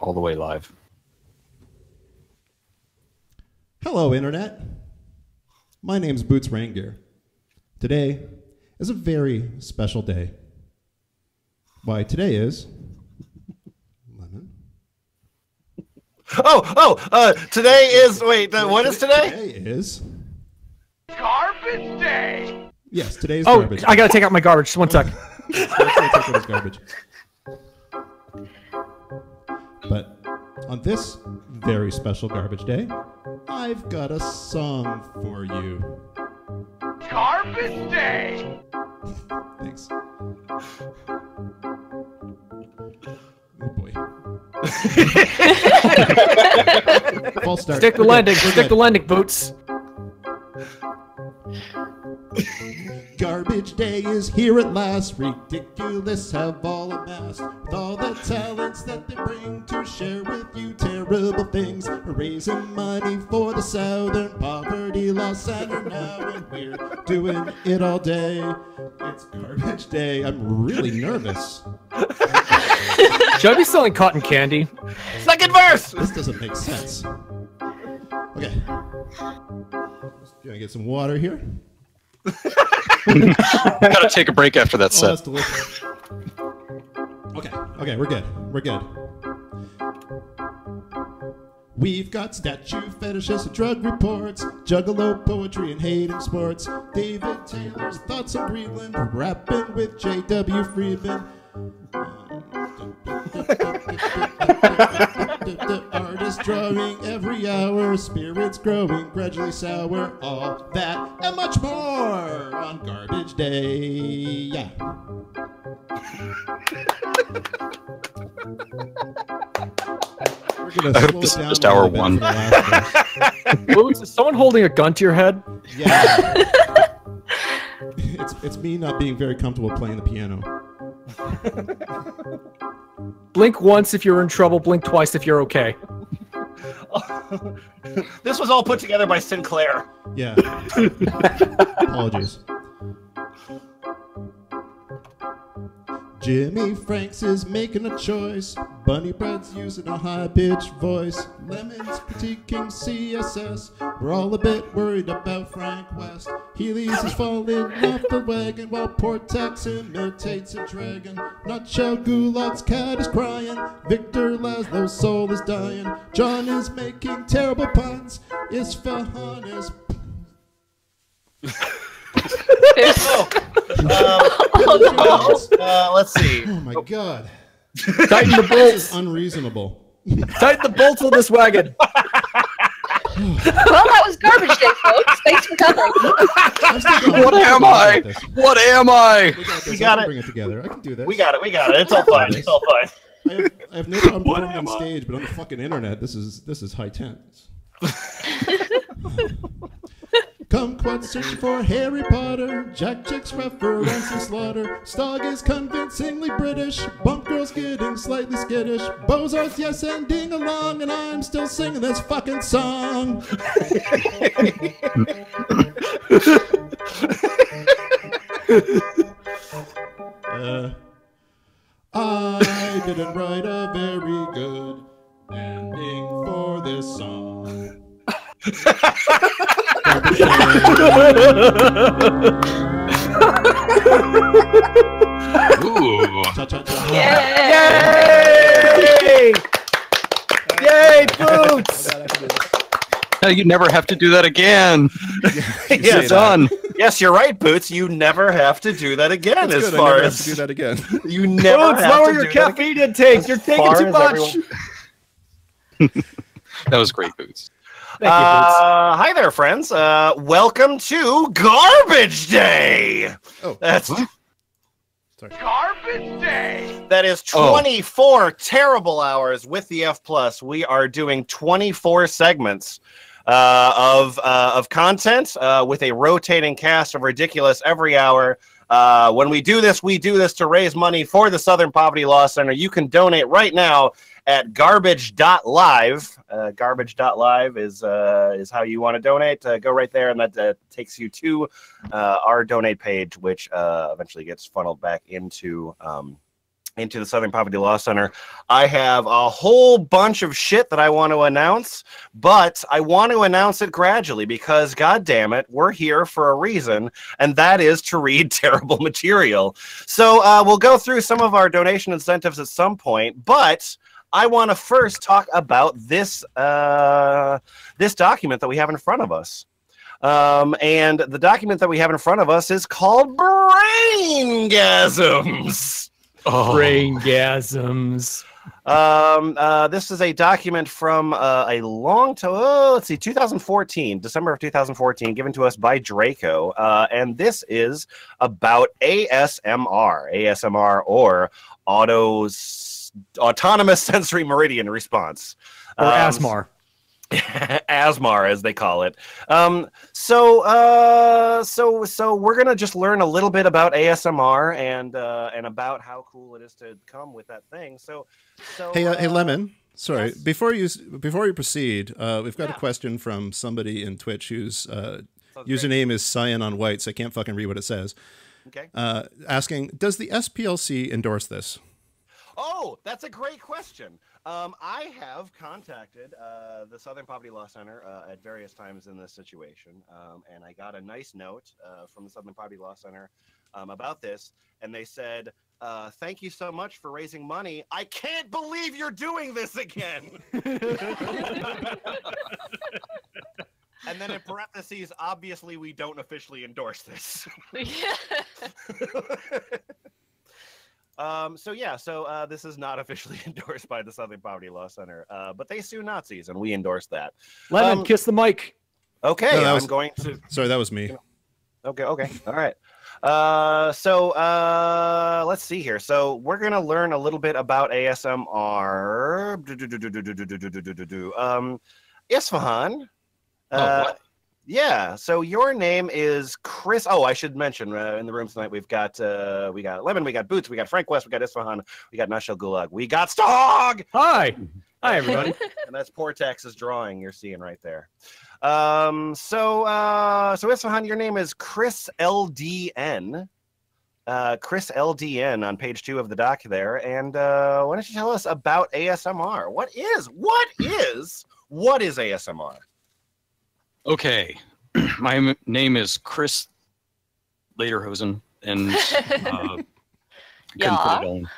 All the way live. Hello, Internet. My name's Boots Raingear. Today is a very special day. Why, today is. Lemon. Oh, oh, uh, today is, wait, uh, what is today? Today is. Garbage Day! Yes, today's Oh, garbage. I gotta take out my garbage. Just one sec. Let's go take out this garbage. But on this very special garbage day, I've got a song for you. Garbage Day! Thanks. Oh boy. False start. Stick the landing. Stick the landing, boots. Garbage day is here at last. Ridiculous have all amassed. With all the talents that they bring to share with you terrible things. Raising money for the Southern Poverty Law Center now, and we're doing it all day. It's garbage day. I'm really nervous. Should I be selling cotton candy? Second verse! This doesn't make sense. Okay. Just gonna get some water here. Gotta take a break after that Oh, set. Okay, okay, we're good. We're good. We've got statue fetishists, drug reports, juggalo poetry, and hating sports. David Taylor's thoughts on Greenland, rapping with J.W. Freeman. Artist drawing every hour, spirits growing gradually sour. All that and much more on Garbage Day. Yeah. We're gonna I hope slow this it is down just hour one. for the last verse. Boots, is someone holding a gun to your head? Yeah. it's it's me not being very comfortable playing the piano. Blink once if you're in trouble. Blink twice if you're okay. this was all put together by Sinclair. Yeah. Apologies. Jimmy Franks is making a choice. Bunny Bread's using a high pitched voice. Lemon's critiquing CSS. We're all a bit worried about Frank West. Healy's is falling off the wagon while Portaxx imitates a dragon. Nutshell Gulag's cat is crying. Victor Laszlo's soul is dying. John is making terrible puns. Isfahan is Uh, let's see. Oh my god. Tighten the This bolts. is unreasonable. Tighten the bolts on this wagon. Well, that was garbage day, folks. Thanks for coming. I'm still going. What I'm still am going I? What am I? We got this. We I can it. Bring it together. I can do this. We got it, we got it. It's all fine. It's all fine. I have, I have no problem What on am I? stage, but on the fucking internet, this is this is high tense. Kumquat searching for Harry Potter. Jack Chick's referencing Slaughter. Stog is convincingly British. Bump Girl's getting slightly skittish. Bozart's yes ending along, and I'm still singing this fucking song. uh, I didn't write a very good ending for this song. Ooh. Cha cha cha. Yay! Yay, boots! No, you never have to do that again. Yes, It's done. yes, you're right, Boots. You never have to do that again. as Good, I far never have to do that again. you never Boots, have lower to your do that again. caffeine intake. You're taking too much. everyone- That was great, Boots. Thank you, Uh, hi there, friends. Uh, welcome to Garbage Day. Oh. That's Garbage Day! that is Oh. 24 terrible hours with the F plus. We are doing 24 segments uh, of uh, of content uh, with a rotating cast of ridiculous every hour. Uh, when we do this, we do this to raise money for the Southern Poverty Law Center. You can donate right now at garbage.live. Uh, garbage.live is uh, is how you want to donate. Uh, go right there, and that uh, takes you to uh, our donate page, which uh, eventually gets funneled back into um, into the Southern Poverty Law Center. I have a whole bunch of shit that I want to announce, but I want to announce it gradually because, god damn it, we're here for a reason, and that is to read terrible material. So uh, we'll go through some of our donation incentives at some point, but I want to first talk about this uh, this document that we have in front of us. Um, and the document that we have in front of us is called Braingasms. Oh. Braingasms. Um, uh, this is a document from uh, a long time. Oh, let's see, 2014, December of 2014, given to us by Draco. Uh, and this is about ASMR, ASMR, or autos autonomous sensory meridian response, Or Um, Asmar. ASMR, as they call it. Um, so, uh, so, so we're gonna just learn a little bit about ASMR and uh, and about how cool it is to come with that thing. So, so Hey, uh, hey, uh, Lemon. Sorry. yes. Before you before you proceed, uh, we've got Yeah. a question from somebody in Twitch whose uh, sounds great. username is Cyan on White, so I can't fucking read what it says. Okay. Uh, asking, does the SPLC endorse this? Oh, that's a great question. Um, I have contacted uh, the Southern Poverty Law Center uh, at various times in this situation, um, and I got a nice note uh, from the Southern Poverty Law Center um, about this, and they said, uh, "Thank you so much for raising money. I can't believe you're doing this again." and then in parentheses, obviously, we don't officially endorse this. Um, so yeah, so uh, this is not officially endorsed by the Southern Poverty Law Center, uh, but they sue Nazis, and we endorse that. Lemon, um, kiss the mic. Okay, no, was, I'm going to. Sorry, that was me. Okay, okay, all right. Uh, so uh, let's see here. So we're gonna learn a little bit about ASMR. Um, Isfahan. Uh, yeah. So your name is Chris. Oh, I should mention uh, in the room tonight we've got uh, we got Lemon, we got Boots, we got Frank West, we got Isfahan, we got Nutshell Gulag, we got Stog Hi. Hi, everybody. and that's Portaxx's drawing you're seeing right there. Um, so, uh, so Isfahan, your name is Chris LDN. Uh, Chris LDN on page two of the doc there. And uh, why don't you tell us about ASMR? What is, what is, what is ASMR? Okay. My name is Chris Lederhosen, and uh, couldn't Yeah. put it on.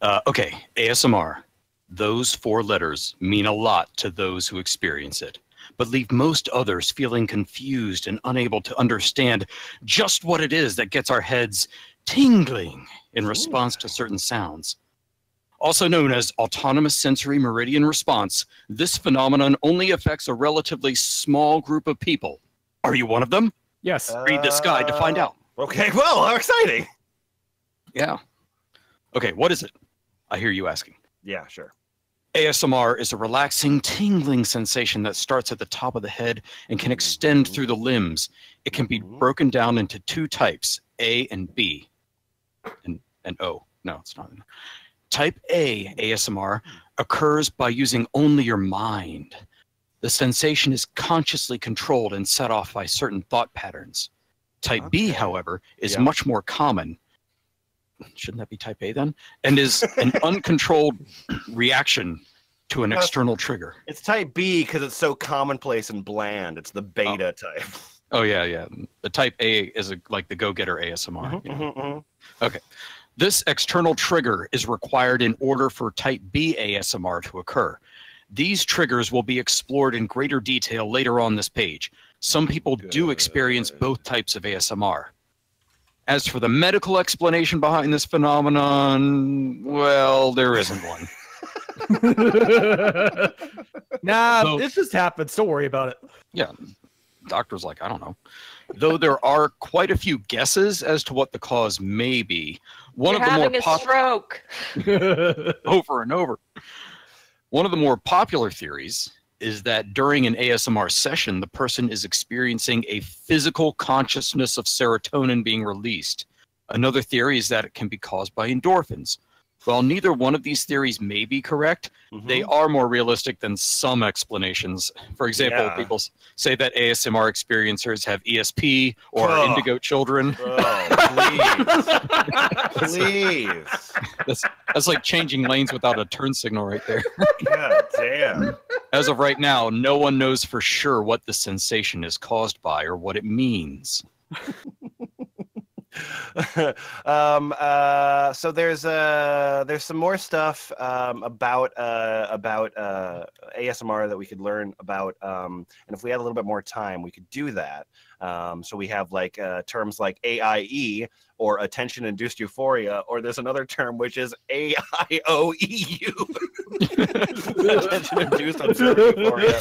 Uh, okay, ASMR. Those four letters mean a lot to those who experience it, but leave most others feeling confused and unable to understand just what it is that gets our heads tingling in response to certain sounds. Also known as autonomous sensory meridian response, this phenomenon only affects a relatively small group of people. Are you one of them? Yes. Read this guide to find Uh, out. Okay, well, how exciting. Yeah. Okay, what is it? I hear you asking. Yeah, sure. ASMR is a relaxing, tingling sensation that starts at the top of the head and can extend through the limbs. It can be Mhm. broken down into two types, A and B. And, and O. No, it's not. Type A ASMR occurs by using only your mind. The sensation is consciously controlled and set off by certain thought patterns. Type B, however, is Yeah. much more common. Shouldn't that be type A then? And is an uncontrolled reaction to an Uh, external trigger. It's type B because it's so commonplace and bland. It's the beta type. Oh yeah, yeah. The type A is a, like the go-getter ASMR. you know. Mhm, mhm. This external trigger is required in order for type B ASMR to occur. These triggers will be explored in greater detail later on this page. Some people do experience both types of ASMR. As for the medical explanation behind this phenomenon, well, there isn't one. nah, So- this just happens. Don't worry about it. Yeah, doctor's like, I don't know. Though there are quite a few guesses as to what the cause may be. One You're of the more having a pop- stroke. over and over. One of the more popular theories is that during an ASMR session, the person is experiencing a physical consciousness of serotonin being released. Another theory is that it can be caused by endorphins. While neither one of these theories may be correct, Mhm. they are more realistic than some explanations. For example, Yeah. people say that ASMR experiencers have ESP or Ugh. indigo children. Oh, please. please. That's, that's like changing lanes without a turn signal right there. God damn. As of right now, no one knows for sure what the sensation is caused by or what it means. um, uh, so there's uh, there's some more stuff um, about uh, about uh, ASMR that we could learn about, um, and if we had a little bit more time, we could do that. Um, so we have like uh, terms like AIE or attention-induced euphoria, or there's another term which is AIOEU, attention-induced euphoria.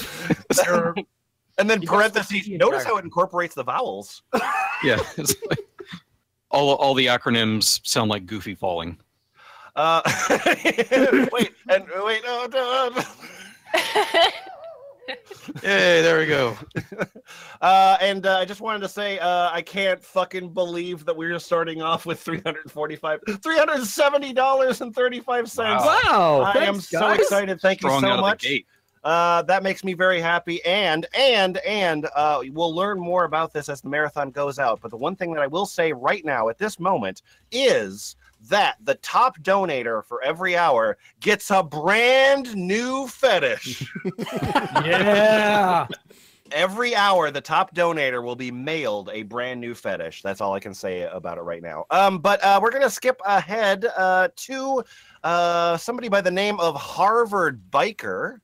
and then parentheses. Notice how it incorporates the vowels. Yeah. it's like- all, all the acronyms sound like Goofy falling. Uh, wait, and wait, no, no, no. Hey, there we go. Uh, and uh, I just wanted to say, uh, I can't fucking believe that we're starting off with 345 $370.35. Wow! I am thanks, so guys. excited. Thank you so out much. Of the gate. Uh, that makes me very happy. And and and uh, we'll learn more about this as the marathon goes out. But the one thing that I will say right now at this moment is that the top donator for every hour gets a brand new fetish. Yeah. every hour, the top donator will be mailed a brand new fetish. That's all I can say about it right now. Um, but uh, we're gonna skip ahead uh, to uh, somebody by the name of Harvard Biker.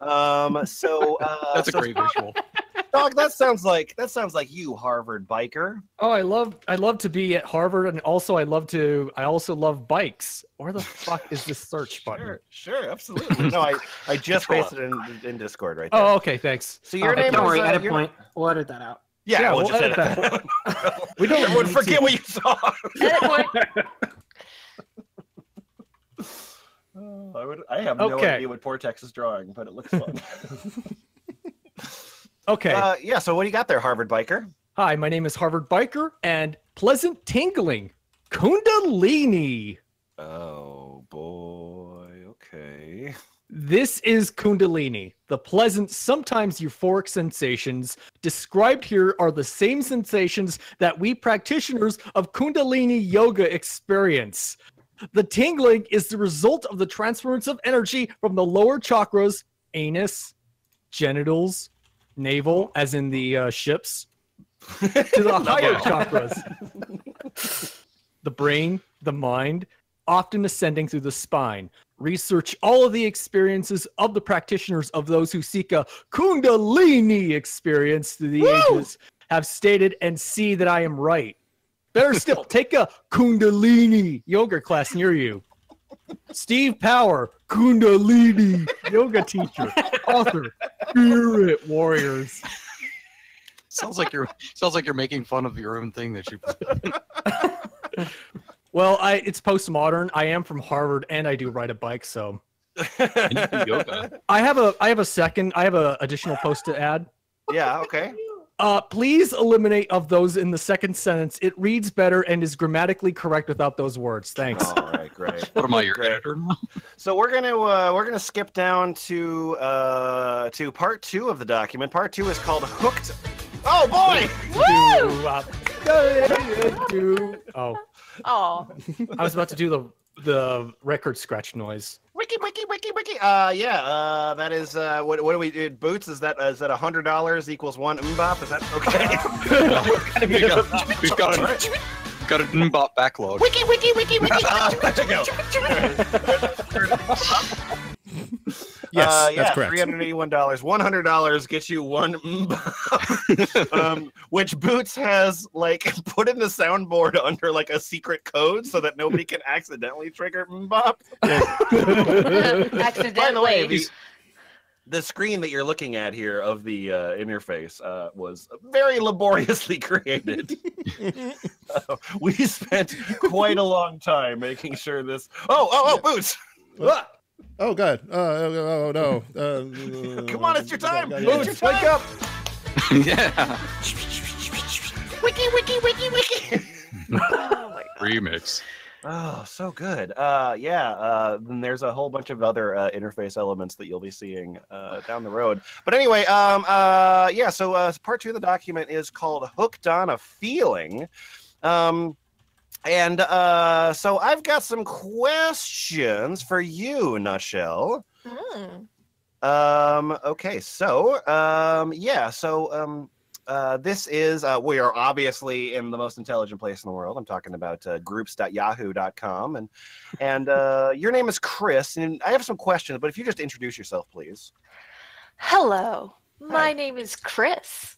Um, so uh, That's a so, great visual. dog. That sounds like that sounds like you, Harvard Biker. Oh, I love I love to be at Harvard, and also I love to I also love bikes. Where the fuck is this search button? Sure, sure, absolutely. No, I I just Control pasted it in, in Discord right there. Oh, okay, thanks. so your Oh, name Don't worry, uh, edit your- point. We'll edit that out. Yeah, Yeah, we'll, we'll just edit edit that. We don't Everyone forget to- what you saw. Edit point. Oh, I would. I have no Okay. idea what Portaxx is drawing, but it looks fun. Okay. uh, yeah. So what do you got there, Harvard biker? Hi, my name is Harvard Biker, and pleasant tingling, Kundalini. Oh boy. Okay. This is Kundalini. The pleasant, sometimes euphoric sensations described here are the same sensations that we practitioners of Kundalini yoga experience. The tingling is the result of the transference of energy from the lower chakras, anus, genitals, navel, as in the uh, ships, to the higher chakras. the brain, the mind, often ascending through the spine. Research all of the experiences of the practitioners of those who seek a Kundalini experience through the ages have stated and see that I am right. Better still, take a Kundalini yoga class near you. Steve Power, Kundalini yoga teacher, author, Spirit Warriors. Sounds like you're sounds like you're making fun of your own thing that you. Well, I it's postmodern. I am from Harvard and I do ride a bike, so And you do yoga. I have a I have a second I have a additional post to add. yeah. Okay. Uh, please eliminate of those in the second sentence. It reads better and is grammatically correct without those words. Thanks. All right. Great. What am I, your Great. editor now? So we're gonna uh, we're gonna skip down to uh, to part two of the document. Part two is called hooked. Oh boy! Do, uh, oh, Oh, I was about to do the the record scratch noise. Wiki wiki wiki wiki. Uh, yeah. Uh, that is uh, what what do we do? Boots is that is that a hundred dollars equals one mbop? Is that okay? We've got, we've got a, got an mbop backlog. wiki wiki wiki wiki. Uh, there you go. Yes, uh, that's yeah, correct. Three hundred eighty-one dollars. One hundred dollars gets you one, mbop, um, which Boots has like put in the soundboard under like a secret code so that nobody can accidentally trigger mbop. accidentally. By the way, the, the screen that you're looking at here of the uh, interface uh, was very laboriously created. Uh, we spent quite a long time making sure this. Oh, oh, oh, Boots! Oh god. Uh, oh, oh, no. Uh, Come on, it's your time. yeah, yeah, It's yeah. your time. Wake up! yeah. Wiki, wiki, wiki, wiki. Remix. Oh, so good. Uh, yeah. Uh, then there's a whole bunch of other uh, interface elements that you'll be seeing uh, down the road. But anyway, um, uh, yeah. So uh, part two of the document is called "Hooked on a Feeling," um, and uh, so I've got some questions for you, Nutshell. Hmm. Um, okay, so um, yeah, so um, uh, this is uh, we are obviously in the most intelligent place in the world. I'm talking about uh, groups.yahoo.com, and and uh, your name is Chris, and I have some questions, but if you just introduce yourself, please. Hello, my Hi. name is Chris.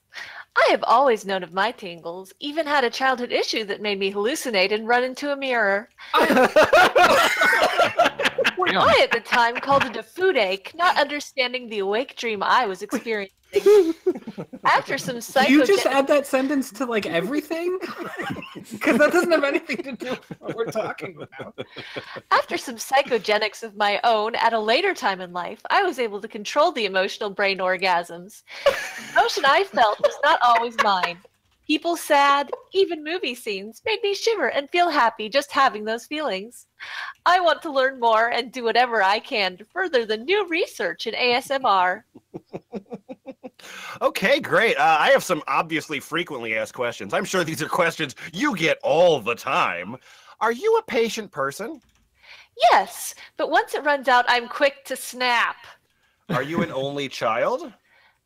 I have always known of my tingles, even had a childhood issue that made me hallucinate and run into a mirror. Yeah. I, at the time, called it a food ache, not understanding the awake dream I was experiencing. After some psycho. you just add that sentence to like everything? Because that doesn't have anything to do with what we're talking about. After some psychogenics of my own at a later time in life, I was able to control the emotional brain orgasms. The emotion I felt was not always mine. People sad, even movie scenes made me shiver and feel happy just having those feelings. I want to learn more and do whatever I can to further the new research in ASMR. Okay, great. Uh, I have some obviously frequently asked questions. I'm sure these are questions you get all the time. Are you a patient person? Yes, but once it runs out, I'm quick to snap. Are you an only child?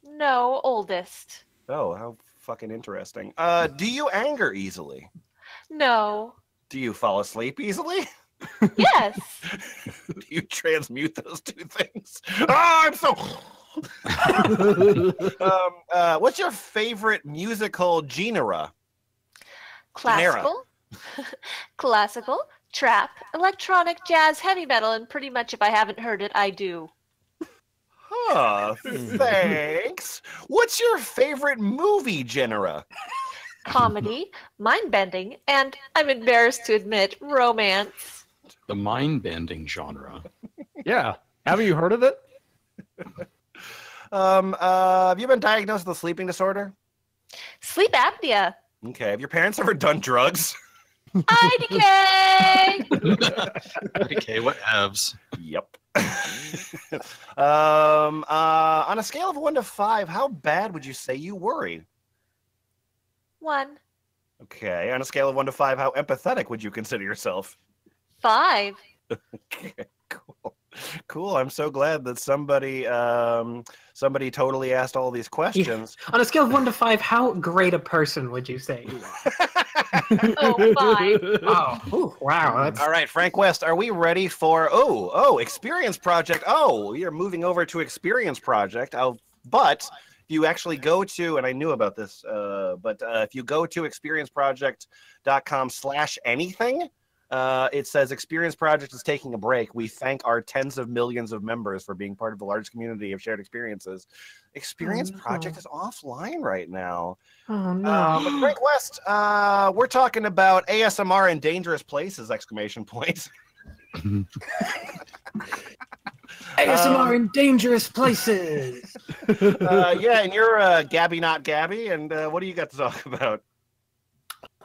No, oldest. Oh, how fucking interesting. Uh, do you anger easily? No. Do you fall asleep easily? Yes. do you transmute those two things? Oh, I'm so. um, uh, what's your favorite musical genre? Classical, classical, trap, electronic, jazz, heavy metal, and pretty much if I haven't heard it, I do. Huh, thanks. What's your favorite movie genre? Comedy, mind bending, and I'm embarrassed to admit, romance. The mind bending genre. Yeah. Haven't you heard of it? Um, uh, have you been diagnosed with a sleeping disorder? Sleep apnea. Okay. Have your parents ever done drugs? IDK! okay, what evs? Yep. um, uh, on a scale of one to five, how bad would you say you worry? One, Okay. On a scale of one to five, how empathetic would you consider yourself? five. Okay, cool. Cool. I'm so glad that somebody um somebody totally asked all these questions. On a scale of one to five, how great a person would you say you are? Oh, five. Oh, ooh, wow. That's all right, Frank West, are we ready for oh, oh, Experience Project. Oh, you're moving over to Experience Project. Oh, but if you actually go to, and I knew about this, uh, but uh, if you go to experienceproject.com slash anything, uh, it says Experience Project is taking a break. We thank our tens of millions of members for being part of the large community of shared experiences. Experience no. Project is offline right now. oh no. Uh, but Frank West, uh, we're talking about ASMR in dangerous places! Exclamation point. ASMR um, in dangerous places. uh, yeah, and you're uh, Gabby, not Gabby. And uh, what do you got to talk about?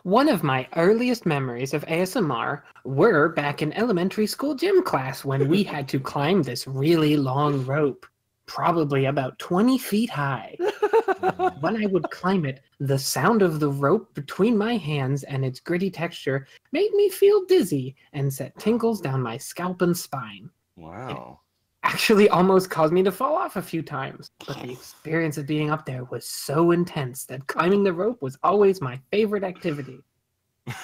One of my earliest memories of ASMR were back in elementary school gym class when we had to climb this really long rope, probably about 20 feet high. when I would climb it, the sound of the rope between my hands and its gritty texture made me feel dizzy and set tingles down my scalp and spine. Wow. Actually, almost caused me to fall off a few times. But the experience of being up there was so intense that climbing the rope was always my favorite activity.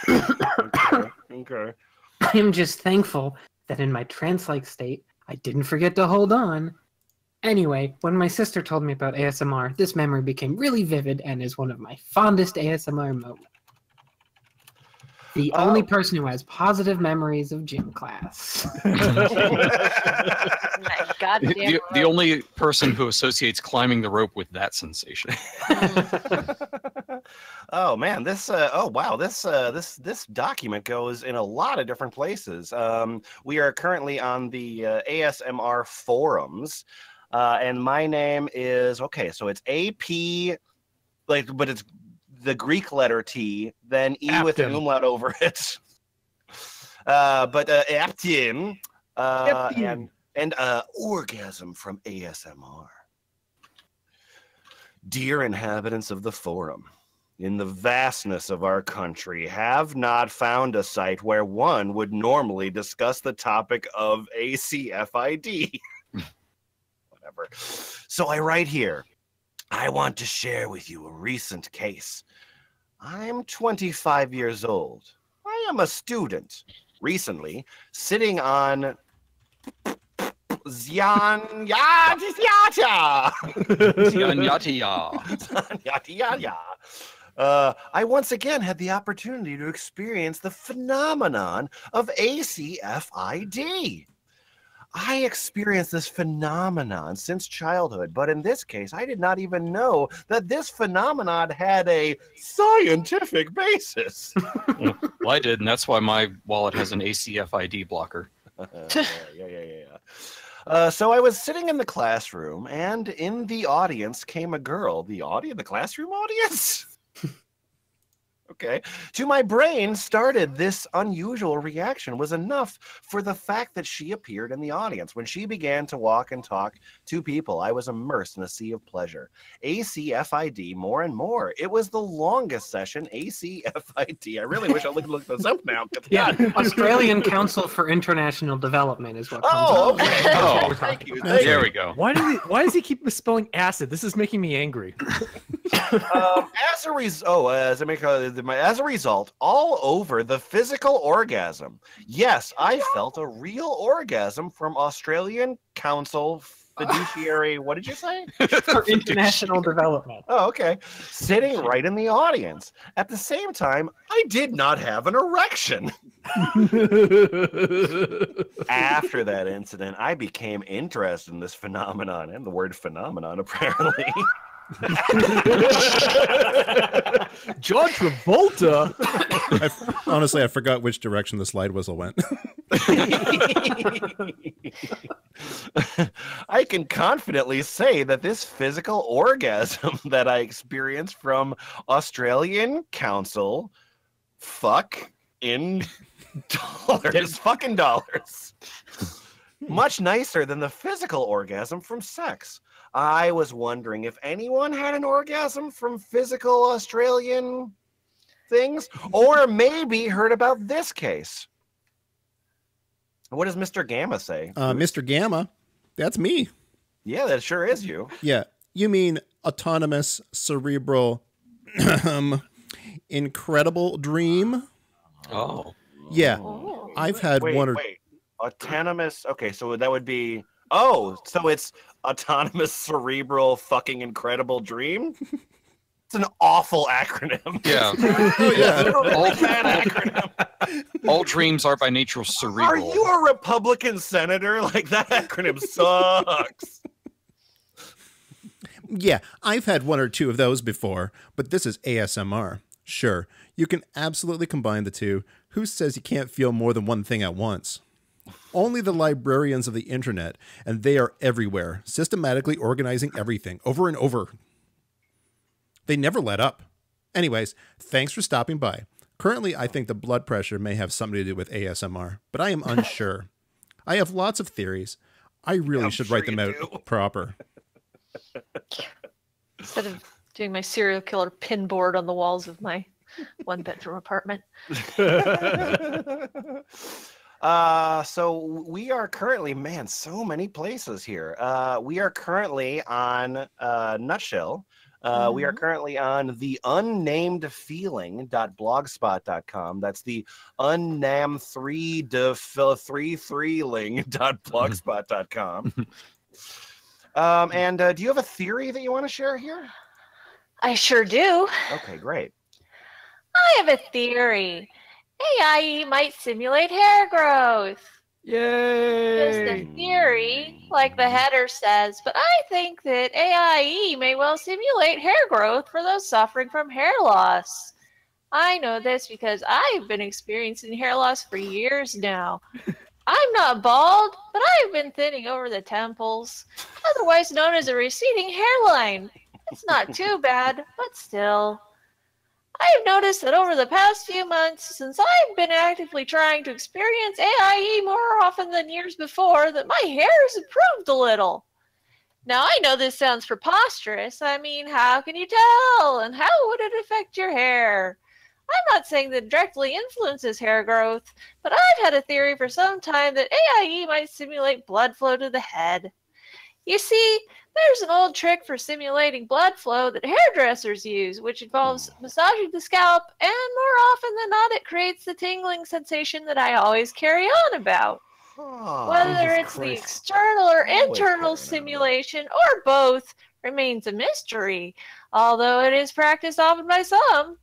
Okay. okay. I am just thankful that in my trance like state, I didn't forget to hold on. Anyway, when my sister told me about ASMR, this memory became really vivid and is one of my fondest ASMR moments. The only Oh. person who has positive memories of gym class. My goddamn The, the only person who associates climbing the rope with that sensation. oh man, this uh, oh wow, this uh, this this document goes in a lot of different places. Um, we are currently on the uh, ASMR forums, uh, and my name is okay. So it's AP, like, but it's the Greek letter T, then E with an umlaut over it. Uh, but uh, Aptin, uh, Aptin. and and uh, orgasm from ASMR. Dear inhabitants of the forum, in the vastness of our country, have not found a site where one would normally discuss the topic of ACFID. Whatever. So I write here. I want to share with you a recent case. I'm 25 years old. I am a student. Recently, sitting on Zyan Yata Yanyatiya. yada yada. Uh, I once again had the opportunity to experience the phenomenon of ACFID. I experienced this phenomenon since childhood, but in this case, I did not even know that this phenomenon had a scientific basis. Well, I did, and that's why my wallet has an ACFID blocker. yeah, yeah, yeah, yeah. yeah. Uh, so I was sitting in the classroom, and in the audience came a girl. The audience, the classroom audience. Okay. To my brain, started this unusual reaction was enough for the fact that she appeared in the audience. When she began to walk and talk to people, I was immersed in a sea of pleasure. ACFID more and more. It was the longest session. ACFID. I really wish I could look this up now Yeah, Australian Council for International Development is what comes Oh, up. okay. Oh, thank you. That's There right. we go. Why does he? Why does he keep misspelling acid? This is making me angry. um, as a res- oh, as I make uh, the- my- as a result, all over the physical orgasm. Yes, I felt a real orgasm from Australian Council Fiduciary. what did you say? For international development. Oh, okay. Sitting right in the audience. At the same time, I did not have an erection. After that incident, I became interested in this phenomenon and the word phenomenon, apparently. John Travolta. I, honestly, I forgot which direction the slide whistle went. I can confidently say that this physical orgasm that I experienced from Australian Council, fuck in dollars, fucking dollars, much nicer than the physical orgasm from sex. I was wondering if anyone had an orgasm from physical Australian things, or maybe heard about this case. What does Mr. Gamma say? Uh, Mr. Gamma, that's me. Yeah, that sure is you. Yeah, you mean autonomous cerebral um, incredible dream? Oh. Yeah, Oh. I've had wait, one or wait. Autonomous. Okay, so that would be. Oh, so it's autonomous cerebral fucking incredible dream. It's an awful acronym. Yeah. oh yeah, all, Bad acronym. all dreams are by nature cerebral. Are you a Republican senator? Like that acronym sucks. yeah. I've had one or two of those before, but this is ASMR. Sure, you can absolutely combine the two. Who says you can't feel more than one thing at once? Only the librarians of the internet, and they are everywhere, systematically organizing everything over and over. They never let up. Anyways, thanks for stopping by. Currently, I think the blood pressure may have something to do with ASMR, but I am unsure. I have lots of theories. I really I'm should sure write them out do. proper. Instead of doing my serial killer pin board on the walls of my one bedroom apartment. uh so we are currently man so many places here. Uh we are currently on uh nutshell. Uh we are Mhm. currently on the unnamed feeling.blogspot.com that's the unnam 3 de 33 ling.blogspot.com um and uh, do you have a theory that you want to share here? I sure do. okay great. I have a theory. AIE might simulate hair growth. Yay! Just a theory, like the header says, but I think that AIE may well simulate hair growth for those suffering from hair loss. I know this because I've been experiencing hair loss for years now. I'm not bald, but I've been thinning over the temples, otherwise known as a receding hairline. It's not too bad, but still. I've noticed that over the past few months, since I've been actively trying to experience AIE more often than years before, that my hair has improved a little. Now, I know this sounds preposterous. I mean, how can you tell? And how would it affect your hair? I'm not saying that directly influences hair growth, but I've had a theory for some time that AIE might simulate blood flow to the head. You see, there's an old trick for simulating blood flow that hairdressers use, which involves massaging the scalp, and more often than not, it creates the tingling sensation that I always carry on about. Whether it's the external or internal simulation or both remains a mystery, although it is practiced often by some.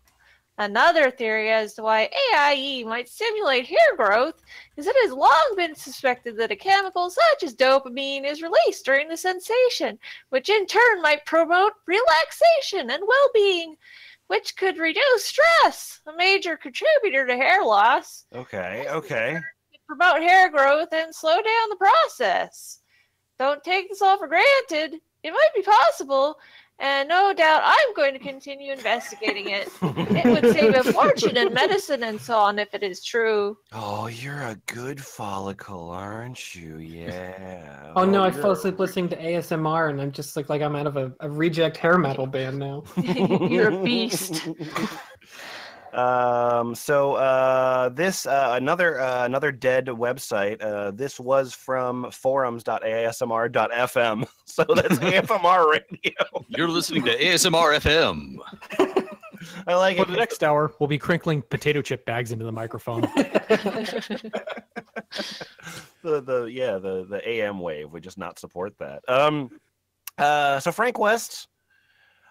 Another theory as to why AIE might stimulate hair growth is it has long been suspected that a chemical such as dopamine is released during the sensation, which in turn might promote relaxation and well being, which could reduce stress, a major contributor to hair loss Okay, okay. promote hair growth and slow down the process. Don't take this all for granted. It might be possible, and no doubt I'm going to continue investigating it. It would save a fortune in medicine and so on if it is true. Oh, you're a good follicle, aren't you? Yeah. Oh no, I oh, fell asleep listening to ASMR and I'm just like like I'm out of a, a reject hair metal band now. You're a beast. Um so uh this uh another uh, another dead website uh this was from forums.asmr.fm so that's afmr radio You're listening to ASMR FM. i like For it the next hour, we'll be crinkling potato chip bags into the microphone. the the yeah the the am wave would just not support that um uh so frank west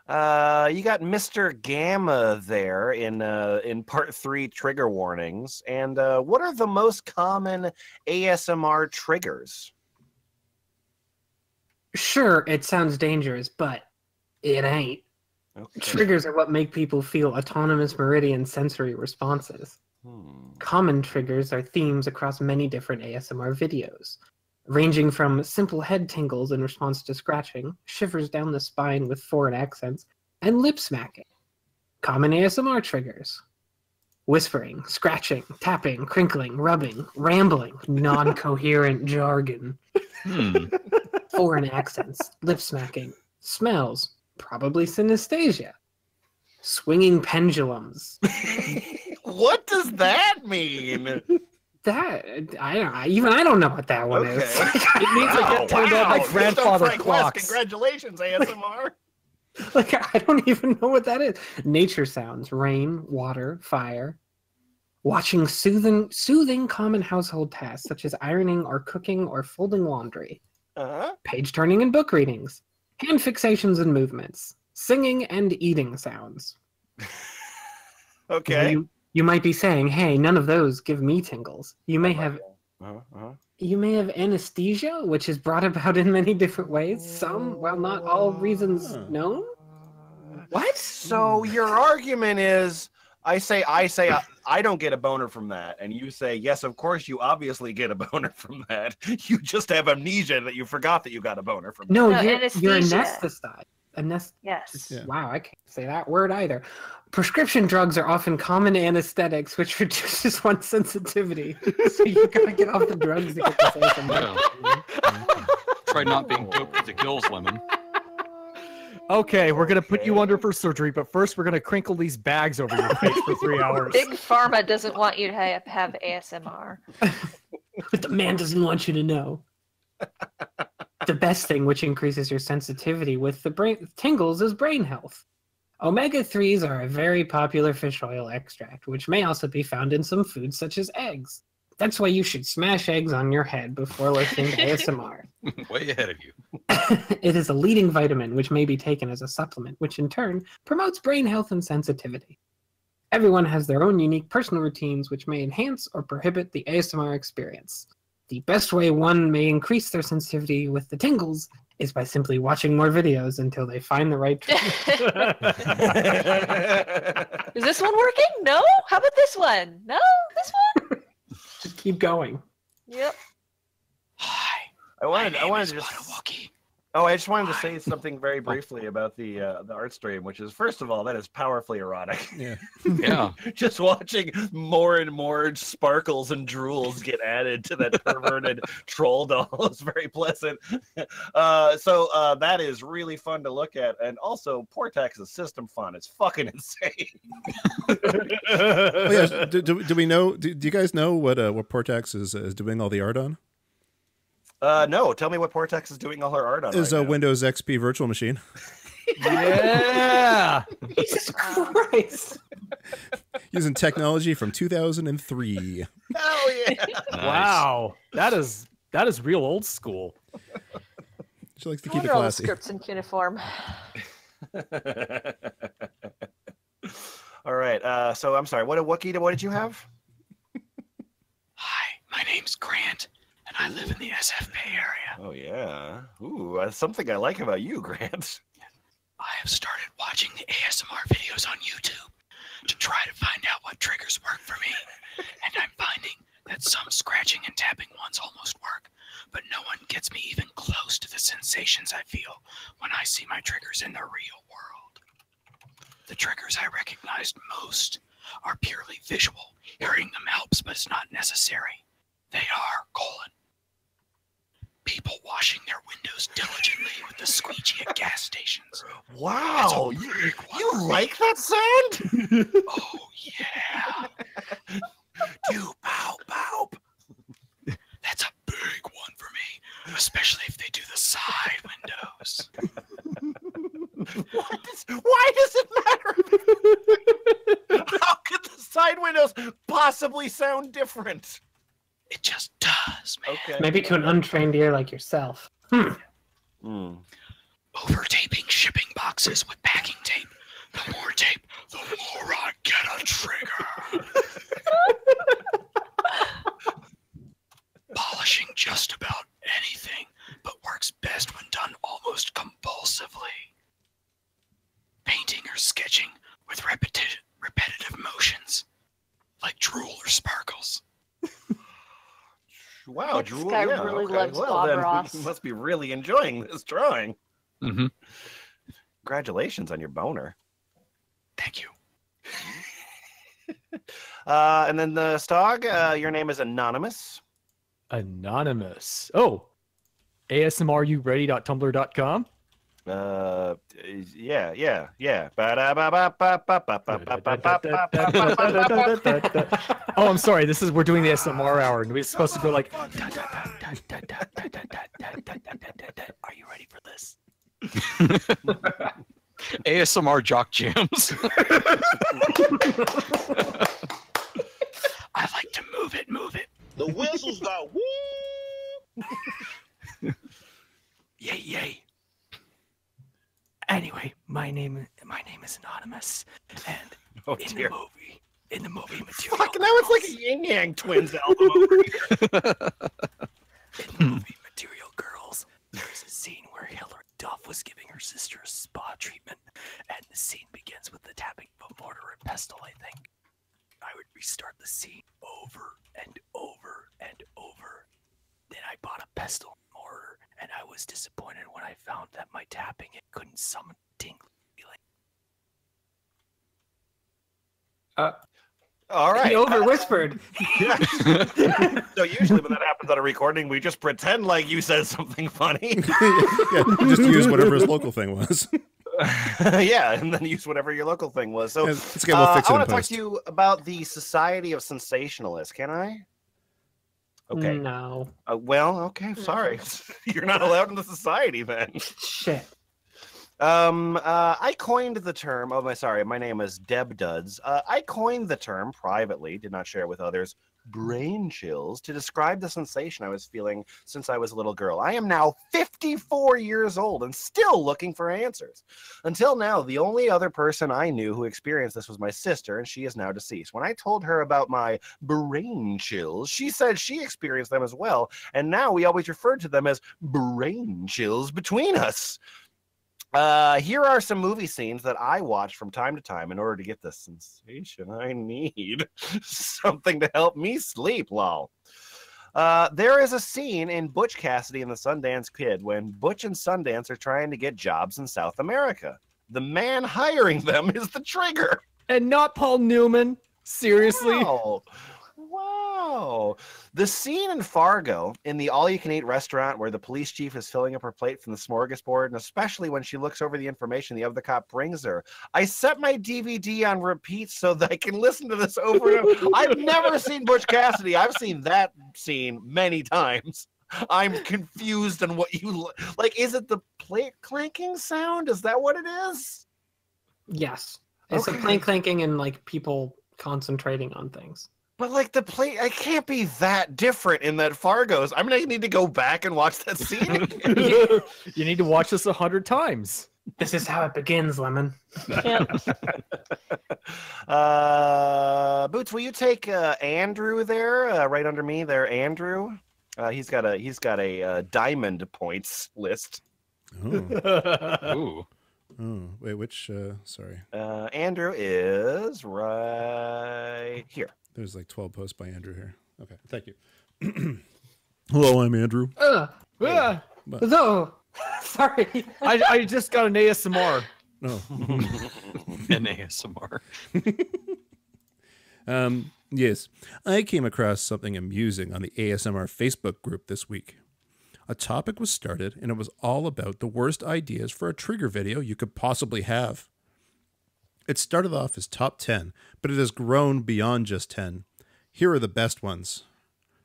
uh you got mr gamma there in uh in part three trigger warnings and uh what are the most common asmr triggers Sure, it sounds dangerous, but it ain't. okay. Triggers are what make people feel autonomous meridian sensory responses. Hmm. Common triggers are themes across many different ASMR videos, ranging from simple head tingles in response to scratching, shivers down the spine with foreign accents, and lip smacking. Common ASMR triggers whispering, scratching, tapping, crinkling, rubbing, rambling, non coherent jargon, Hmm. foreign accents, lip smacking, smells, probably synesthesia, swinging pendulums. what does that mean That I don't even I don't know what that one is. Okay. It means I get turned on by Wow, grandfather Frank West, clocks. congratulations asmr like I don't even know what that is. Nature sounds, rain, water, fire. Watching soothing soothing common household tasks such as ironing or cooking or folding laundry. uh-huh Page turning and book readings. Hand fixations and movements. Singing and eating sounds. Okay You, you might be saying, "Hey, none of those give me tingles." You may have uh-huh. uh-huh. you may have anesthesia, which is brought about in many different ways. Some, well, not all reasons known. What? So your argument is, I say, I say, I, I don't get a boner from that, and you say, yes, of course, you obviously get a boner from that. You just have amnesia that you forgot that you got a boner from. No, No, you're, you're anesthesia. Anesthetized. Anest- Yes. Yeah. Wow, I can't say that word either. Prescription drugs are often common anesthetics, which reduces one's sensitivity. so you gotta get off the drugs to get this ASMR. Try not being doped with the kills, Lemon. Okay, we're gonna put you under for surgery, but first we're gonna crinkle these bags over your face for three hours. Big Pharma doesn't want you to have, have ASMR. but the man doesn't want you to know. The best thing which increases your sensitivity with the brain tingles is brain health. Omega 3s are a very popular fish oil extract, which may also be found in some foods such as eggs. That's why you should smash eggs on your head before listening to ASMR. Way ahead of you. it is a leading vitamin which may be taken as a supplement, which in turn promotes brain health and sensitivity. Everyone has their own unique personal routines which may enhance or prohibit the ASMR experience. The best way one may increase their sensitivity with the tingles is by simply watching more videos until they find the right trigger. Is this one working? No? How about this one? No? This one? Just keep going. Yep. Hi. I wanted, my I name wanted is to just, Wanawaki. Oh, I just wanted to say something very briefly about the uh, the art stream, which is first of all, that is powerfully erotic. Yeah. Yeah. just watching more and more sparkles and drools get added to that perverted troll doll is very pleasant. Uh, so uh, that is really fun to look at, and also Portaxx's system fun is fucking insane. Oh, yeah. Do, do, do we know? Do, do you guys know what uh, what Portaxx is is doing all the art on? Uh, no, tell me what Portaxx is doing all her art on. Is right a now. Windows XP virtual machine. Yeah. Jesus Christ! using technology from 2003. Hell yeah! Nice. Wow. That is that is real old school. She likes to I keep it wonder all the classy. scripts in cuneiform. all right. Uh, so I'm sorry. What what Gita, What did you have? Hi, my name's Grant, and I live in the SF Bay area. Oh yeah. Ooh, that's something I like about you, Grant. I have started watching the ASMR videos on YouTube to try to find out what triggers work for me. And I'm finding that some scratching and tapping ones almost work, but no one gets me even close to the sensations I feel when I see my triggers in the real world. The triggers I recognized most are purely visual. Hearing them helps, but it's not necessary. They are colon. People washing their windows diligently with the squeegee at gas stations. Wow, you, you like that sound? Oh yeah, Do pow pow. that's a big one for me, especially if they do the side windows. What is, why does it matter? How could the side windows possibly sound different? It just does, man. Okay. Maybe to an untrained ear like yourself. Hmm. Hmm. Over taping shipping boxes with packing tape. The more tape, the more I get a trigger. Polishing just about anything, but works best when done almost compulsively. Painting or sketching with repeti- repetitive motions, like drool or sparkles. Wow, This Drew. guy yeah, really okay. loves well, Bob then Ross. You must be really enjoying this drawing. Mm-hmm. Congratulations on your boner. Thank you. Uh, and then the Stog, uh, your name is Anonymous. Anonymous. Oh. ASMRUready.tumblr.com uh yeah yeah yeah oh i'm sorry this is we're doing the smr hour and we're supposed to go like are you ready for this asmr jock jams i like to move it move it the whistles go. woo yay yay Anyway, my name my name is Anonymous, and Oh in dear. the movie, in the movie material, Fuck, now it's like a Yin Yang Twins album over here. in the hmm. movie Material Girls, there is a scene where Hilary Duff was giving her sister a spa treatment, and the scene begins with the tapping of a mortar and pestle. I think I would restart the scene over and over and over. Then I bought a pestle and mortar, and I was disappointed when I found that my tapping it couldn't summon tingling feeling. All right. He over whispered. So usually when that happens on a recording, we just pretend like you said something funny. yeah, just use whatever his local thing was. yeah, and then use whatever your local thing was. So Yeah, it's okay, we'll uh, fix I it in want to talk to you about the Society of Sensationalists. Can I? Okay. No. Uh, well, okay. Sorry, you're not allowed in the society then. Shit. Um, uh, I coined the term. Oh, my sorry. My name is Deb Duds. Uh, I coined the term privately. Did not share it with others. Brain chills to describe the sensation I was feeling since I was a little girl. I am now 54 years old and still looking for answers. Until now, the only other person I knew who experienced this was my sister, and she is now deceased. When I told her about my brain chills, she said she experienced them as well, and now we always refer to them as brain chills between us. Uh, here are some movie scenes that I watch from time to time in order to get the sensation I need. Something to help me sleep, lol. Uh, there is a scene in Butch Cassidy and the Sundance Kid when Butch and Sundance are trying to get jobs in South America. The man hiring them is the trigger. And not Paul Newman. Seriously. Wow. Wow. The scene in Fargo in the all you can eat restaurant where the police chief is filling up her plate from the smorgasbord, and especially when she looks over the information the other cop brings her. I set my DVD on repeat so that I can listen to this over and over. I've never seen Butch Cassidy. I've seen that scene many times. I'm confused on what you like. Is it the plate clanking sound? Is that what it is? Yes. It's Okay. a plank clanking and like people concentrating on things. But like the play, I can't be that different in that Fargo's. I'm gonna need to go back and watch that scene. again. you need to watch this a hundred times. This is how it begins, Lemon. Yeah. uh, Boots, will you take uh, Andrew there, uh, right under me there, Andrew? Uh, he's got a he's got a uh, diamond points list. Oh, Ooh. oh, wait, which? Uh, sorry, Uh, Andrew is right here. there's like 12 posts by Andrew here. Okay, thank you. Hello, I'm Andrew. Ugh. Ah, No. Sorry. I, I just got an ASMR. Oh, An ASMR. um, yes, I came across something amusing on the ASMR Facebook group this week. A topic was started, and it was all about the worst ideas for a trigger video you could possibly have. It started off as top 10, but it has grown beyond just 10. Here are the best ones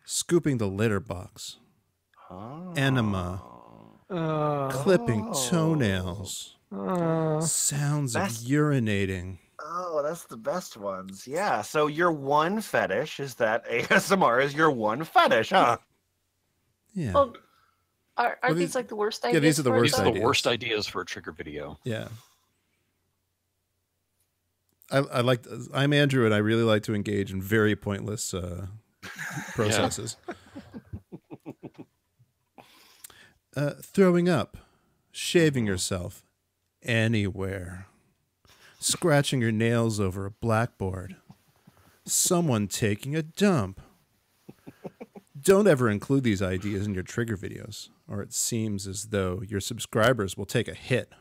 scooping the litter box, enema, Uh, clipping toenails, sounds of urinating. Oh, that's the best ones. Yeah. So your one fetish is that ASMR is your one fetish, huh? Yeah. Well, are, are Well, these these- like the worst yeah, ideas? these are the worst These are the worst ideas for a trigger video. Yeah. I, I like I'm Andrew and I really like to engage in very pointless uh, processes. uh, throwing up, shaving yourself anywhere, scratching your nails over a blackboard, someone taking a dump. Don't ever include these ideas in your trigger videos, or it seems as though your subscribers will take a hit.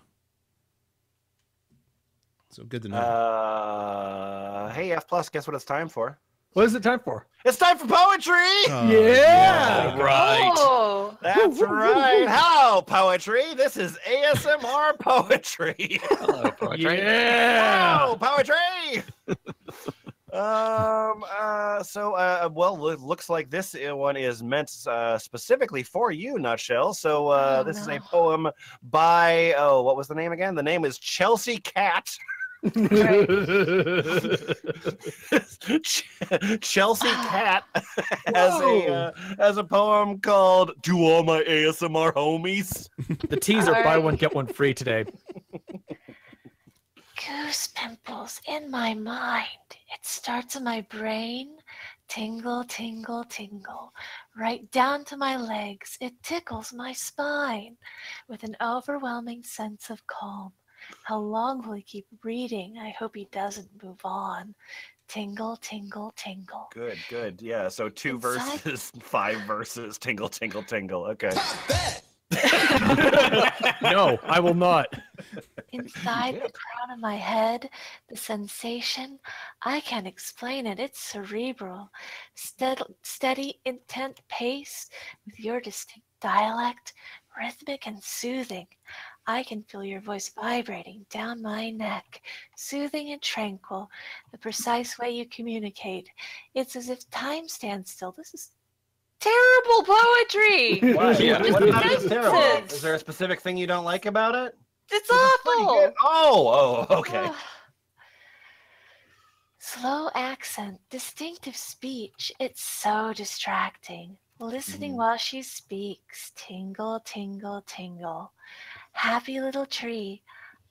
So good to know. Uh, hey, F plus, guess what it's time for? what is it time for? It's time for poetry. Oh, yeah. Right. Oh, That's right. Hello, poetry. This is ASMR poetry. Hello, poetry. Yeah. Hello, poetry. um. Uh. So. Uh. Well, lo- looks like this uh, one is meant uh, specifically for you, Nutshell. So. Uh, Oh, this is a poem by. Oh, what was the name again? The name is Chelsea Cat. Ch- Chelsea Cat has a uh, has a poem called "To All My ASMR Homies." The teaser buy one get one free today. goose pimples in my mind. It starts in my brain. Tingle, tingle, tingle. Right down to my legs. It tickles my spine with an overwhelming sense of calm. How long will he keep reading? I hope he doesn't move on. Tingle, tingle, tingle. Good, good. Yeah. So two Inside- verses, five verses. Tingle, tingle, tingle. Okay. No, I will not. Inside the crown of my head, the sensation, I can't explain it. It's cerebral. Stead- steady, intent pace with your distinct dialect, rhythmic and soothing. I can feel your voice vibrating down my neck, soothing and tranquil, the precise way you communicate. It's as if time stands still. This is terrible poetry. What, Yeah. what about it? It's terrible? Is there a specific thing you don't like about it? It's awful. Oh, oh, okay. Ah. Slow accent, distinctive speech. It's so distracting. Listening mm-hmm. while she speaks. Tingle, tingle, tingle. Happy little tree.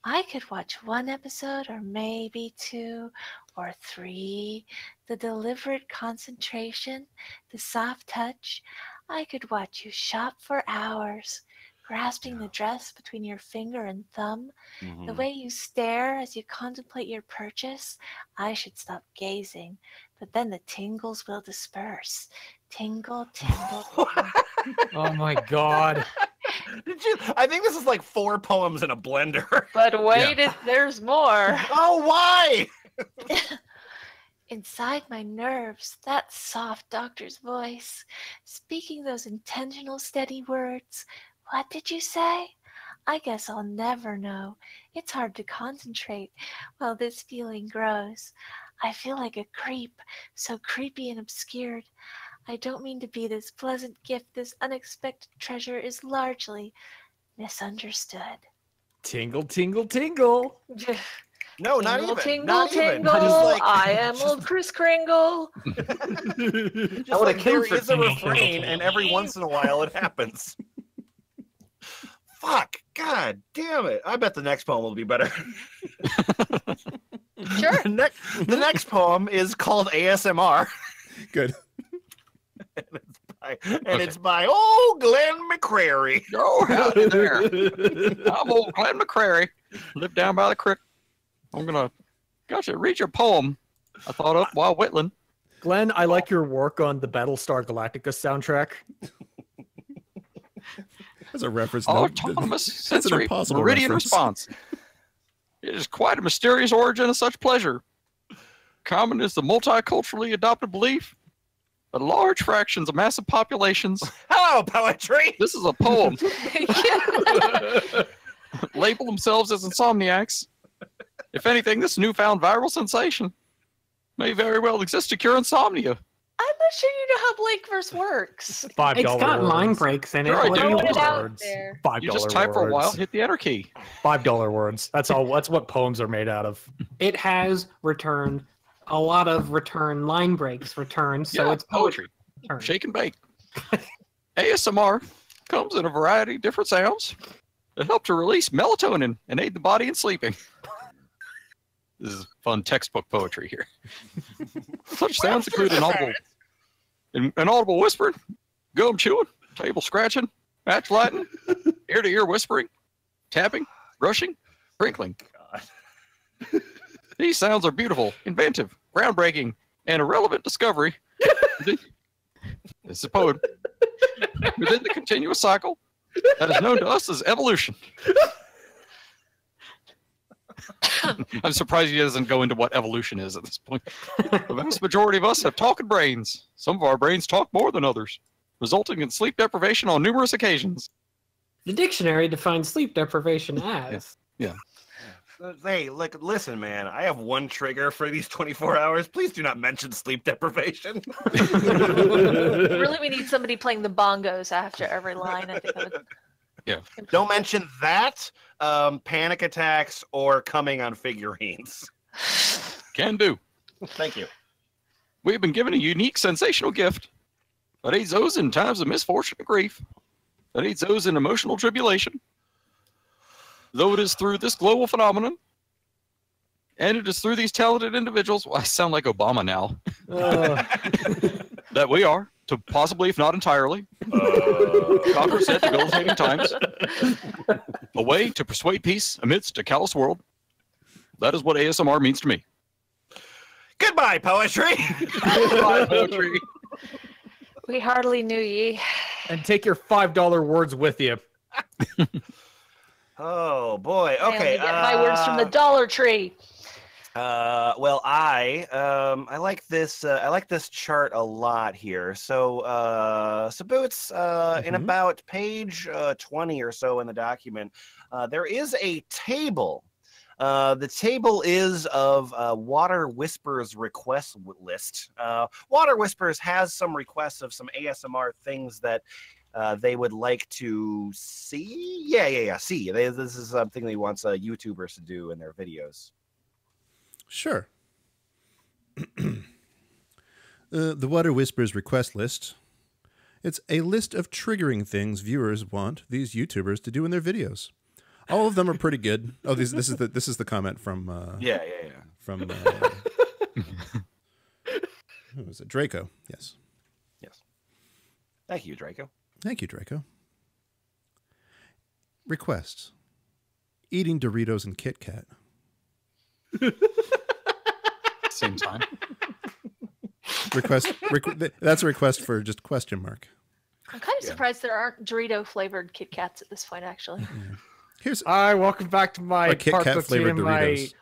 I could watch one episode or maybe two or three. The deliberate concentration, the soft touch. I could watch you shop for hours. grasping the dress between your finger and thumb, the Mhm. way you stare as you contemplate your purchase, I should stop gazing, but then the tingles will disperse. Tingle, tingle, tingle. Oh my god. Did you? I think this is like four poems in a blender. But wait, if there's more. oh, why? Inside my nerves, that soft doctor's voice, speaking those intentional, steady words. What did you say? I guess I'll never know. It's hard to concentrate while this feeling grows. I feel like a creep, so creepy and obscured. I don't mean to be this pleasant gift. This unexpected treasure is largely misunderstood. Tingle, tingle, tingle. No, not tingle, even. tingle, not even. tingle. Just like, I am old Kris Kringle. just would've like there for is a tingle, tingle, refrain, and every once in a while it happens. Fuck. God damn it. I bet the next poem will be better. Sure. the, next, the next poem is called ASMR. Good. By- and it's by old oh, Glenn McCrary. Oh, howdy there. I'm old Glenn McCrary. Live down by the creek. I'm gonna, gosh, read your poem. I thought up while whittling. Glenn, I like oh. your work on the Battlestar Galactica soundtrack. That's a reference. All note. autonomous That's an sensory impossible meridian reference. response. It is quite a mysterious origin of such pleasure. Common is the multiculturally adopted belief that large fractions of massive populations. Hello, poetry. This is a poem. label themselves as insomniacs. If anything, this newfound viral sensation may very well exist to cure insomnia. I'm not sure you know how blank verse works. Five It's dollar got words. line breaks in it. Sure I What do. do it want? out words. there. Five You just type for a while, hit the enter key. Five dollar words. That's all. That's what poems are made out of. It has returned a lot of return line breaks returned, so yeah, it's poetry. poetry. Shake and bake. ASMR comes in a variety of different sounds that help to release melatonin and aid the body in sleeping. This is fun textbook poetry here. Such sounds include an audible, an, an audible whispering, gum chewing, table scratching, match lighting, ear to ear whispering, tapping, brushing, sprinkling. These sounds are beautiful, inventive, groundbreaking, and a relevant discovery. This is a poem within the continuous cycle that is known to us as evolution. I'm surprised he doesn't go into what evolution is at this point. The vast majority of us have talking brains. Some of our brains talk more than others, resulting in sleep deprivation on numerous occasions. The dictionary defines sleep deprivation as Hey, look, listen, man. I have one trigger for these 24 hours. Please do not mention sleep deprivation. really, we need somebody playing the bongos after every line. I think that would Don't mention that, um, panic attacks, or coming on figurines. Can do. Thank you. We have been given a unique sensational gift that aids those in times of misfortune and grief, that aids those in emotional tribulation. Though it is through this global phenomenon, and it is through these talented individuals, well, I sound like Obama now, Uh, that we are, to possibly, if not entirely, conquer said debilitating times, a way to persuade peace amidst a callous world. That is what ASMR means to me. Goodbye, poetry. Goodbye, Poetry. we hardly knew ye. and take your five dollar words with you. oh boy. I only Okay. get my words from the uh, Dollar Tree. Uh, well, I um, I like this. Uh, I like this chart a lot here. So, uh, so boots. Uh, in Mhm. about page uh, twenty or so in the document, uh, there is a table. Uh, the table is of uh, Water Whispers request list. Uh, Water Whispers has some requests of some ASMR things that uh, they would like to see. Yeah, yeah, yeah. See, they, this is something they wants uh, YouTubers to do in their videos. Sure. uh, the Water Whispers request list. It's a list of triggering things viewers want these YouTubers to do in their videos. All of them are pretty good. Oh, this this is the this is the comment from uh, Yeah, yeah, yeah. from uh, who was it? Draco. Yes. Yes. Thank you, Draco. Thank you, Draco. Requests Eating Doritos and Kit Kat. Same time. Request. requ- that's a request for just question mark. I'm kind of surprised there aren't Dorito flavored Kit Kats at this point, actually. Here's Hi, welcome back to my Kit Kat flavored Doritos.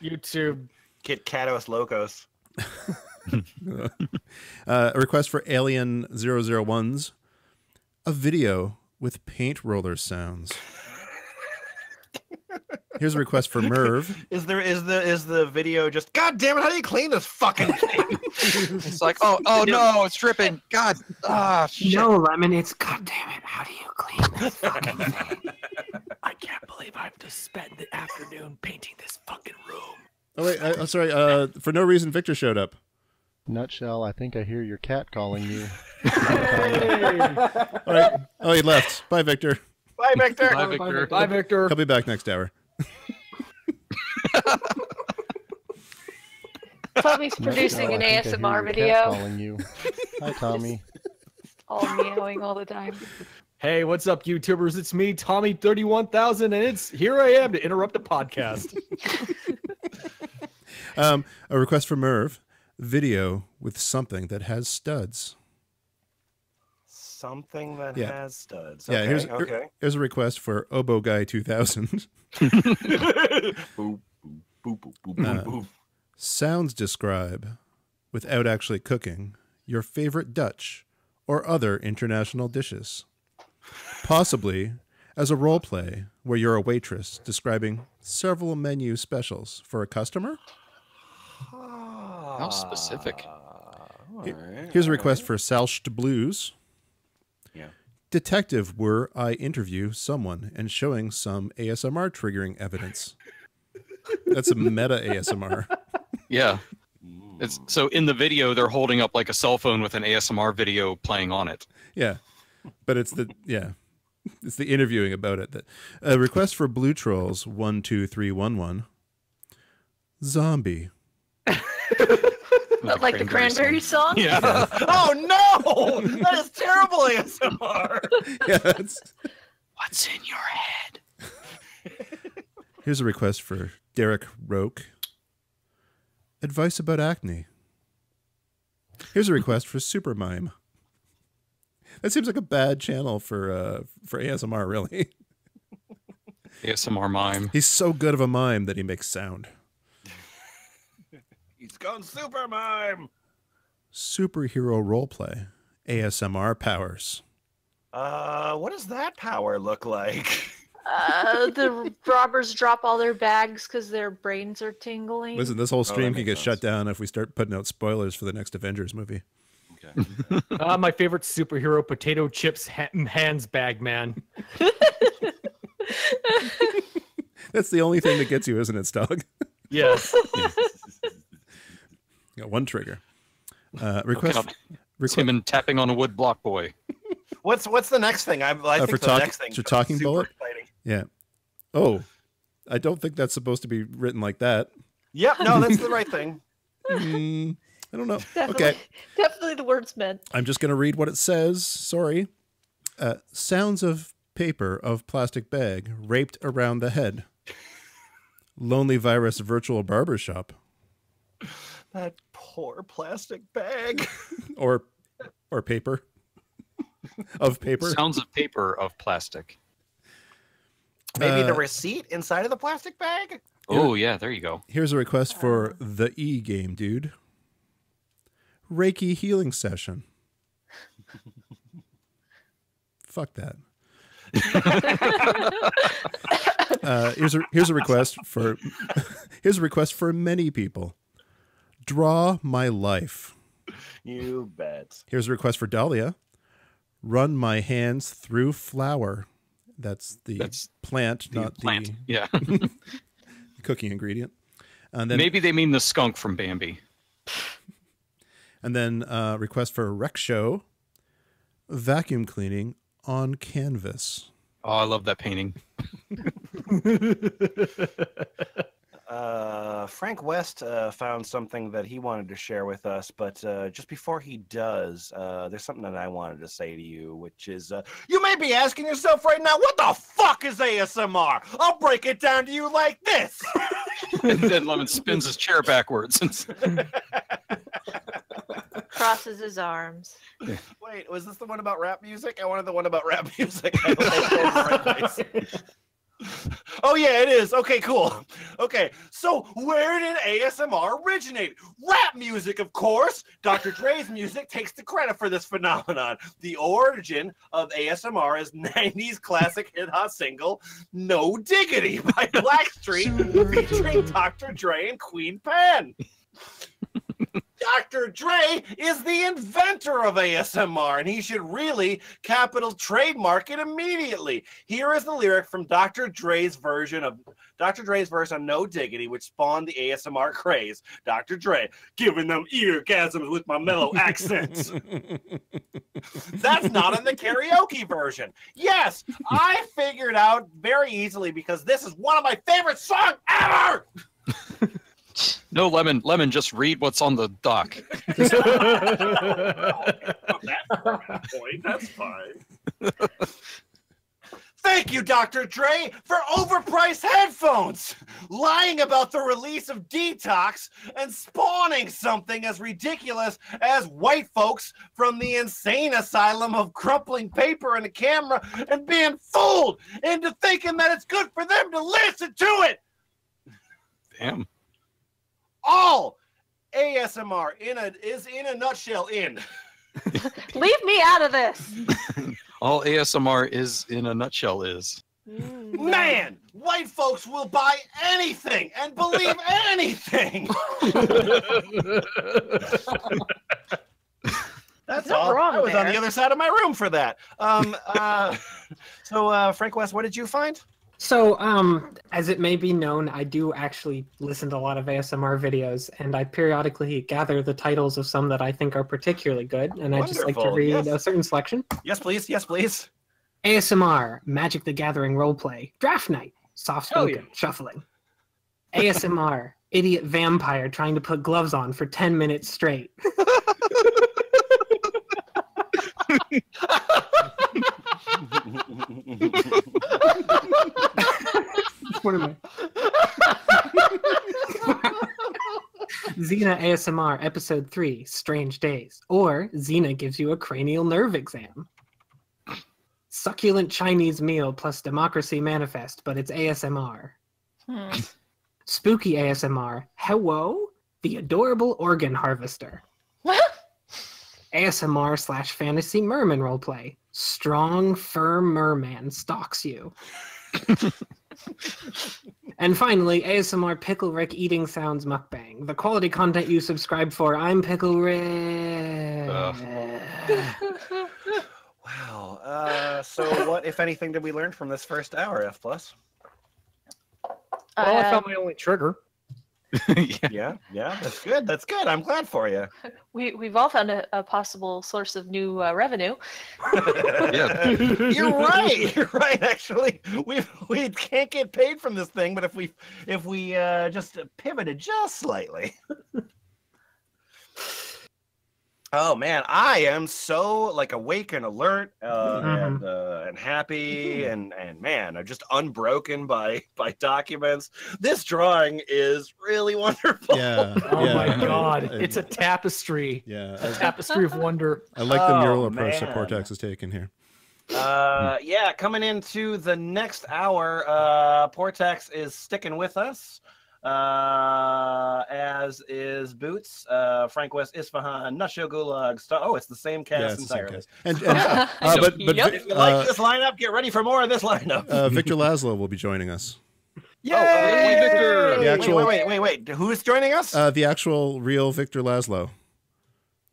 YouTube. Kit Katos Locos. uh, a request for Alien 001's a video with paint roller sounds. Here's a request for Merv. Is there is the is the video just God damn it? How do you clean this fucking thing? It's like, oh, oh no, it's dripping. God, ah, shit. No, Lemon, it's God damn it. How do you clean this fucking thing? I can't believe I have to spend the afternoon painting this fucking room. Oh wait, I, I'm sorry. Uh, for no reason, Victor showed up. Nutshell, I think I hear your cat calling you. All right. Oh, he left. Bye, Victor. Bye, Victor. Bye, Victor. Bye, Victor. He'll be back next hour. Tommy's producing Nutshell, an I think I hear ASMR video, calling you. Hi, Tommy. all meowing all the time. Hey, what's up, YouTubers? It's me, Tommy31000, and it's here I am to interrupt a podcast. Um, a request for Merv. Video with something that has studs. Something that Yeah. has studs. Yeah, Okay, here's okay. here's a request for Obo Guy 2000. boop, boop, boop, boop, boop, Uh, boop. Sounds describe, without actually cooking, your favorite Dutch or other international dishes. Possibly as a role play where you're a waitress describing several menu specials for a customer. How specific. Ah, here's a request for Salscht Blues. Yeah. Detective were I interview someone and showing some ASMR triggering evidence. That's a meta ASMR. Yeah. It's so in the video they're holding up like a cell phone with an ASMR video playing on it. Yeah. But it's the yeah. It's the interviewing about it that a request for Blue Trolls one two three one one. Zombie. But like the cranberry song? Yeah. oh no! That is terrible ASMR. Yeah, it's- What's in your head? here's a request for Derek Roke. Advice about acne. Here's a request for Super Mime. That seems like a bad channel for uh, for ASMR, really. ASMR mime. He's so good of a mime that he makes sound. He's gone super mime. Superhero roleplay. ASMR powers. Uh, what does that power look like? Uh, the robbers drop all their bags because their brains are tingling. Listen, this whole stream that can makes get shut down if we start putting out spoilers for the next Avengers movie. uh, my favorite superhero, potato chips ha- hands bag man. That's the only thing that gets you, isn't it, Stog? Yes. Got one trigger. Uh, request. up. request Tim and tapping on a wood block boy. What's what's the next thing? I, I Uh, think for the talk- next thing. for talking super bullet? exciting. yeah. Oh, I don't think that's supposed to be written like that. Yep, no, that's the right thing. Mm, I don't know. Definitely, Okay, definitely the words meant. I'm just going to read what it says. Sorry. Uh, sounds of paper of plastic bag raped around the head. Lonely virus virtual barber shop. That poor plastic bag. or or paper of paper. Sounds of paper of plastic. Maybe the Uh, receipt inside of the plastic bag. Oh yeah, there you go. Here's a request for the E game, dude. Reiki healing session. Fuck that. uh, here's a here's a request for here's a request for many people. Draw my life. You bet. Here's a request for Dahlia. Run my hands through flour. That's the That's plant, The not plant. the Yeah. cooking ingredient. And then Maybe they mean the skunk from Bambi. And then uh, request for a rec show, vacuum cleaning on canvas. Oh, I love that painting. uh, Frank West uh, found something that he wanted to share with us, but uh, just before he does, uh, there's something that I wanted to say to you, which is uh, you may be asking yourself right now, what the fuck is ASMR? I'll break it down to you like this. and then Lemon spins his chair backwards. And Crosses his arms. Wait, was this the one about rap music? I wanted the one about rap music. I don't think we're in the right place. oh yeah, it is. Okay, cool. Okay, so where did ASMR originate? Rap music, of course. Dr. Dre's music takes the credit for this phenomenon. The origin of ASMR is 90s classic hit hot single "No Diggity" by Blackstreet, featuring Dr. Dre and Queen Pen. Dr. Dre is the inventor of ASMR, and he should really capital trademark it immediately. Here is the lyric from Dr. Dre's version of Dr. Dre's verse on No Diggity, which spawned the ASMR craze. Dr. Dre, giving them eargasms with my mellow accents. That's not in the karaoke version. Yes, I figured out very easily because this is one of my favorite songs ever. no, Lemon, Lemon, just read what's on the dock. point. That's fine. Thank you, Dr. Dre, for overpriced headphones, lying about the release of Detox and spawning something as ridiculous as white folks from the insane asylum of crumpling paper and a camera and being fooled into thinking that it's good for them to listen to it. Damn. All ASMR in a is in a nutshell in. Leave me out of this. All ASMR is, in a nutshell, is. Man, white folks will buy anything and believe anything. That's Not all. wrong I was on the other side of my room for that. Um, uh, so, uh, Frank West, what did you find? So, um, as it may be known, I do actually listen to a lot of ASMR videos, and I periodically gather the titles of some that I think are particularly good, and I just like to read yes. a certain selection. Yes, please. Yes, please. ASMR, Magic the Gathering roleplay, Draft Night, soft spoken, shuffling. ASMR, Idiot Vampire trying to put gloves on for 10 minutes straight. I? Xena ASMR Episode 3 Strange Days, or Xena gives you a cranial nerve exam. Succulent Chinese meal plus Democracy Manifest, but it's ASMR. Hmm. Spooky ASMR Hello, the adorable organ harvester. ASMR slash fantasy merman roleplay. Strong, firm merman stalks you. and finally, ASMR Pickle Rick eating sounds mukbang. The quality content you subscribe for. I'm Pickle Rick. Wow. Uh, so, what, if anything, did we learn from this first hour, F plus? Well, I Uh, found my only trigger. Yeah, yeah, that's good. That's good. I'm glad for you. we we've all found a, a possible source of new uh, revenue. Yeah. You're right. You're right. Actually, we we can't get paid from this thing, but if we if we uh, just pivoted just slightly. Oh man, I am so like awake and alert uh, and uh, and happy and and man, I'm just unbroken by by documents. This drawing is really wonderful. Yeah. Oh yeah. my god, I- it's a tapestry. Yeah. A tapestry of wonder. I like the mural Oh, approach that man. Portaxx is taking here. Uh, yeah, coming into the next hour, uh, Portaxx is sticking with us, uh, as is Boots, uh, Frank West, Isfahan, Nutshell Gulag. Star- oh, it's the same cast it's the same entirely. cast. And, and uh, but but Yep. If you like uh, this lineup, get ready for more of this lineup. uh, Victor Laszlo will be joining us. Oh, Victor! The wait, actual- wait, wait, wait, wait. Who's joining us? Uh, the actual real Victor Laszlo.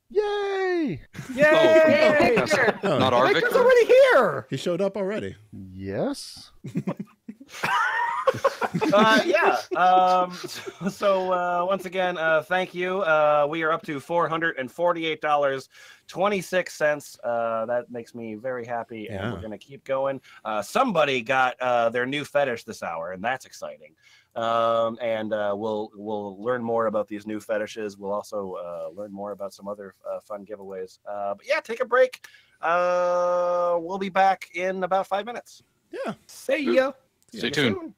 Yay! Yay! Victor! No, Not our Victor's Victor. already here. he showed up already. Yes. uh, yeah. Um, so so, uh, once again, uh, thank you. Uh, we are up to four hundred and forty-eight dollars, twenty-six cents. Uh, that makes me very happy, and Yeah. we're gonna keep going. Uh, somebody got uh, their new fetish this hour, and that's exciting. Um, and uh, we'll we'll learn more about these new fetishes. We'll also uh, learn more about some other uh, fun giveaways. Uh, but yeah, take a break. Uh, we'll be back in about five minutes. Yeah. Say ya. Stay tuned.